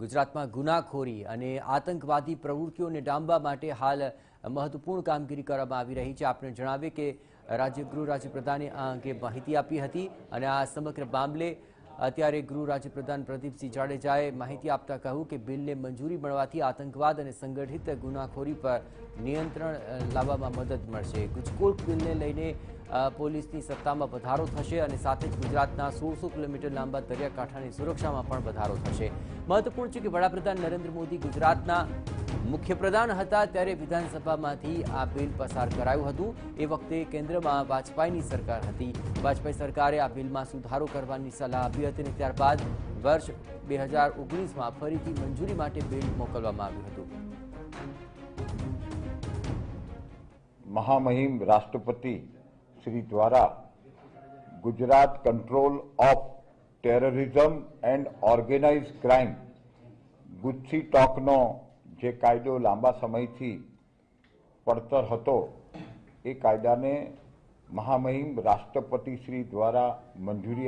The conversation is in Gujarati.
ગુજરાતમાં ગુનાખોરી અને આતંકવાદી પ્રવૃત્તિઓને ડામવા માટે હાલ મહત્વપૂર્ણ કામગીરી કરવામાં આવી રહી છે. આપણે જણાવીએ કે રાજ્ય ગૃહ રાજ્યપ્રધાને આ અંગે માહિતી આપી હતી અને આ સમગ્ર મામલે અત્યારે ગૃહ રાજ્યપ્રધાન પ્રદીપસિંહ જાડેજાએ માહિતી આપતા કહ્યું કે બિલને મંજૂરી મળવાથી આતંકવાદ અને સંગઠિત ગુનાખોરી પર નિયંત્રણ લાવવામાં મદદ મળશે. ગુજકોટ બિલને લઈને પોલીસની સત્તામાં વધારો થશે અને સાથે જ ગુજરાતના સોળસો કિલોમીટર લાંબા દરિયાકાંઠાની સુરક્ષામાં પણ વધારો થશે. મહત્વપૂર્ણ છે કે વડાપ્રધાન નરેન્દ્ર મોદી ગુજરાતના મુખ્યપ્રધાન હતા ત્યારે વિધાનસભામાંથી આ બિલ પસાર કરાયું હતું. એ વખતે કેન્દ્રમાં વાજપેયીની સરકાર હતી. વાજપેયી સરકારે આ બિલમાં સુધારો કરવાની સલાહ આપી હતી અને ત્યારબાદ વર્ષ બે હજાર ઓગણીસમાં ફરીથી મંજૂરી માટે બિલ મોકલવામાં આવ્યું હતું. મહામહિમ રાષ્ટ્રપતિ શ્રી દ્વારા Gujarat control of terrorism and organise crime ગુચ્છી ટોકનો જે કાયદો લાંબા સમયથી પડતર હતો, એ કાયદાને મહામહિમ રાષ્ટ્રપતિ શ્રી દ્વારા મંજૂરી